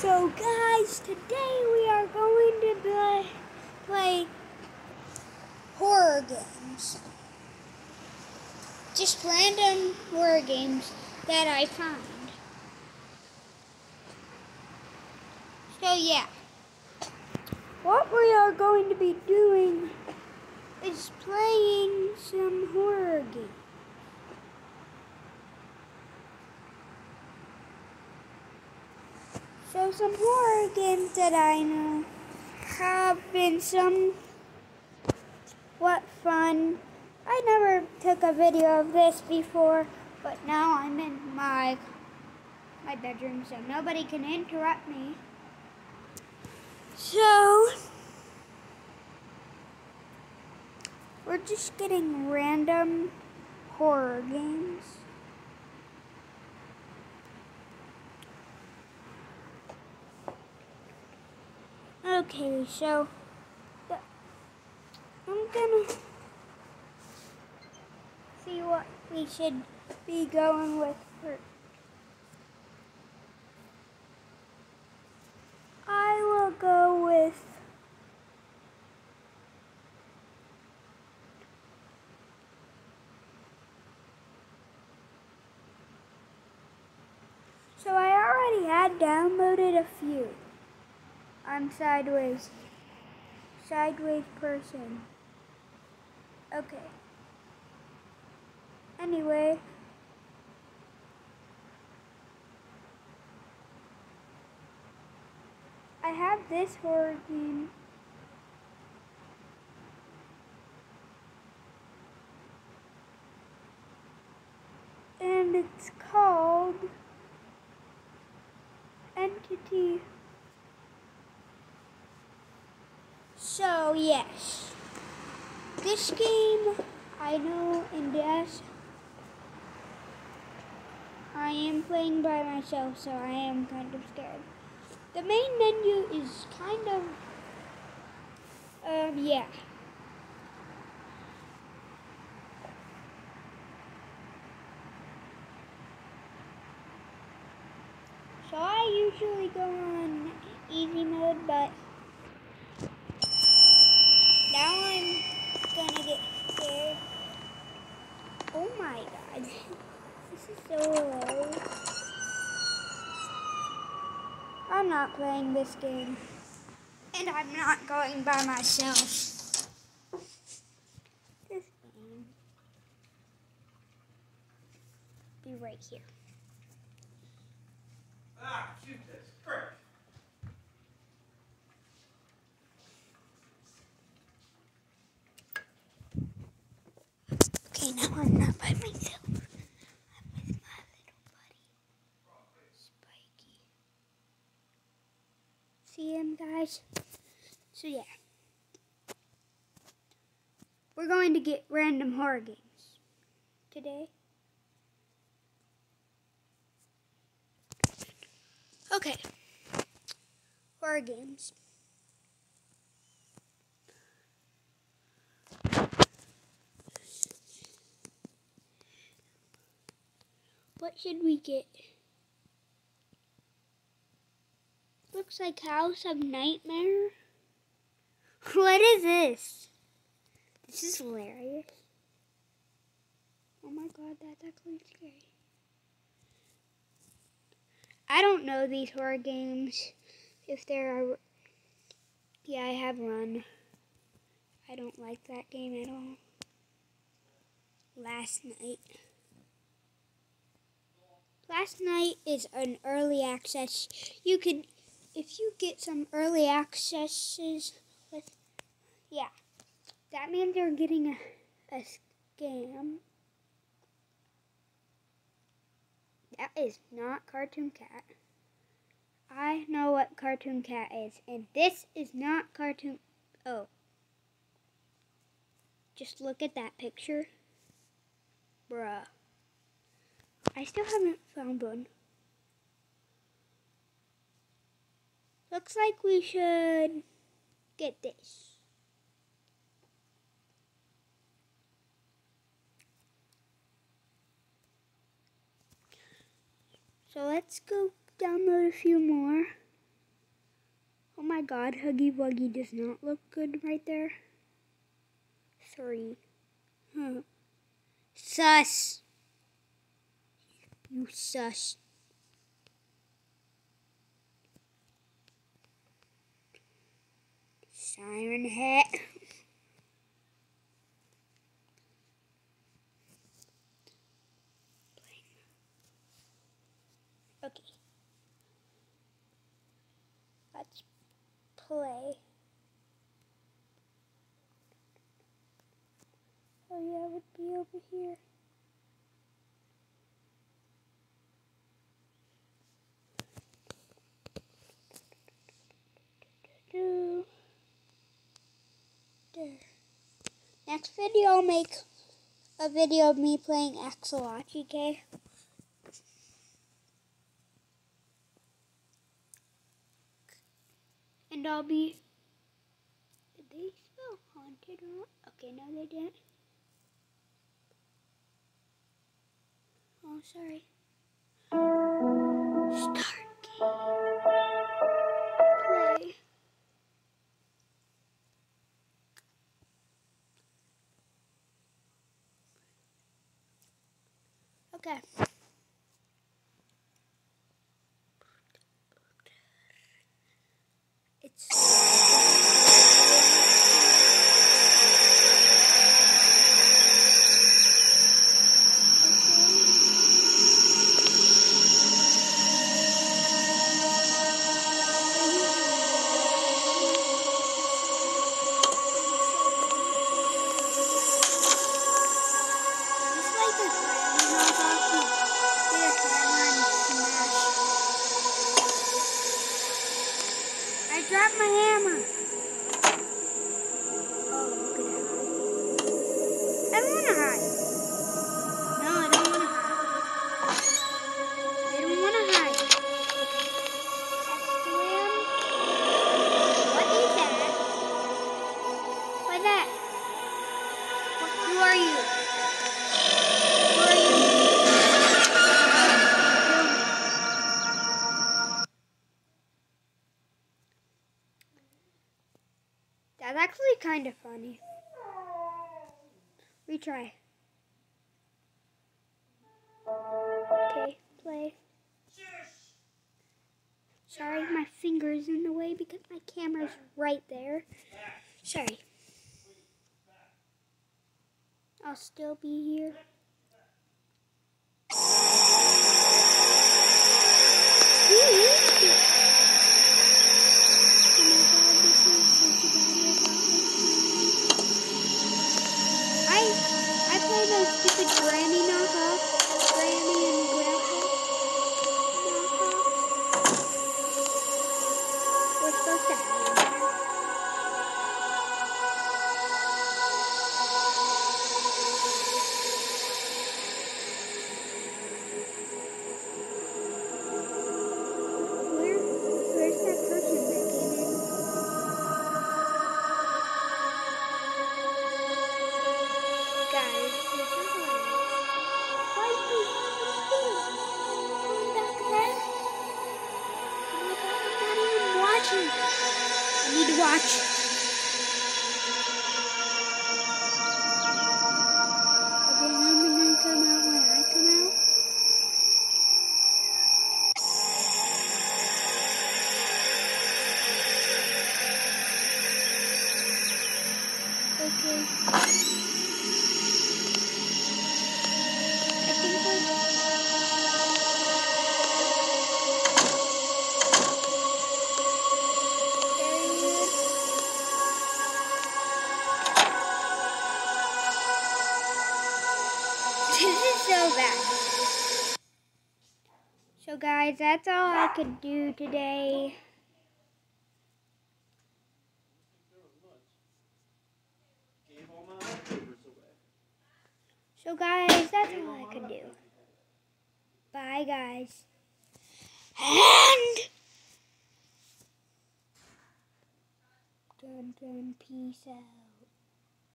So guys, today we are going to play, play horror games. Just random horror games that I find. So yeah, what we are going to be doing is playing some horror games. So some horror games that I know have been some what fun. I never took a video of this before, but now I'm in my my bedroom so nobody can interrupt me. So we're just getting random horror games. Okay, so I'm gonna see what we should be going with first. I will go with So I already had downloaded a few. I'm sideways. Sideways person. Okay. Anyway. I have this horror game. And it's called Entity. So, yes. This game, I know, and yes, I am playing by myself, so I am kind of scared. The main menu is kind of, um, yeah. So I usually go on easy mode, but now I'm gonna get scared. Oh my god. This is so low. I'm not playing this game. And I'm not going by myself. This game. Be right here. Ah, shoot this. Frick. Okay, now I'm not by myself. I'm with my little buddy, Spikey. See him, guys? So, yeah. We're going to get random horror games today. Okay. Horror games. What should we get? Looks like House of Nightmare. What is this? This is hilarious. Oh my god, that's actually scary. I don't know these horror games. If there are. Yeah, I have run. I don't like that game at all. Last night. Last night is an early access. You could, if you get some early accesses with, yeah, that means you're getting a, a scam. That is not Cartoon Cat. I know what Cartoon Cat is, and this is not Cartoon. Oh. Just look at that picture. Bruh. I still haven't found one. Looks like we should get this. So let's go download a few more. Oh my god, Huggy Wuggy does not look good right there. Three. Huh. Sus. You sus. Siren Head. Okay. Let's play. Oh yeah, it would be over here. There. Next video, I'll make a video of me playing Axolotl, okay? And I'll be. Did they spell haunted or? Okay, no, they didn't. Oh, sorry. Okay. I don't want to hide. No, I don't want to hide. I don't want to hide. What is that? What's that? What, who are you? Who are you? That's actually kind of funny. Retry. Okay, play. Sorry, my finger's in the way because my camera's right there. Sorry. I'll still be here. Guys, that's all I could do today. So guys, that's all I could do. Bye guys. And dun dun peace out.